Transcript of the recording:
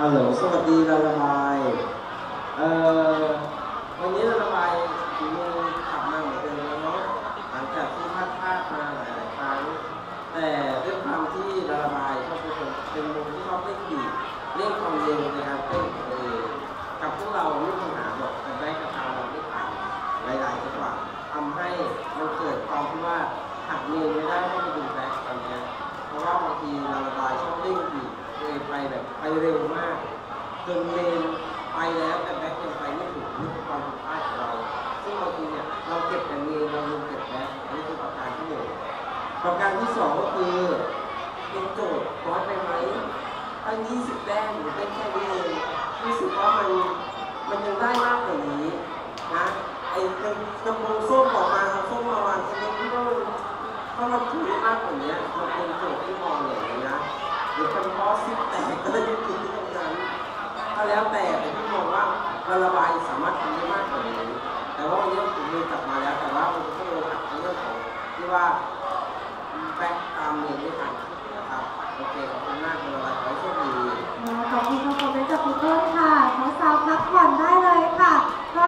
ฮัลโหลสวัสดีเราระบายเอ่อวันนี้เราระบายฝีมือกลับมาเหมือนเดิมแล้วเนาะหลังจากที่พลาดพลาดมาหลายครั้ง แต่ด้วยความที่เราระบายชอบเป็นคนเป็นวงที่ชอบเล่นบีทเล่นความเร็วในการเต้นของตัวเองกับพวกเราไม่มีปัญหาหรอกแต่ได้กระทำเราไม่ผ่านหลายๆจังหวะทำให้มันเกิดความที่ว่าหักเงิน เร็วมากจนเลนไปแล้วแต่แบ็คยังไปไม่ถึงนี่คือความผิดพลาดของเรา ซึ่งบางทีเนี่ยเราเก็บแต่เลนเราลืมเก็บแบ็คอันนี้คือประการที่หนึ่งประการที่สองก็คือเป็นโจทย์น้อยไปไหมตั้ง20แต้มหรือเป็นแค่นี้เองรู้สึกว่ามันมันยังได้มากกว่านี้นะไอ้กระกระโปรงส้มออกมาส้มมาวางตรงนี้ที่ว่ามันถ้ามันถูกมากกว่านี้มันเป็นโจทย์ที่ การระบายสามารถทำได้มากกว่านี้แต่ว่าวันนี้ผมเลยกลับมาแล้วแต่ว่ามันก็ต้องอัดเรื่องของที่ว่าแบกตามเลย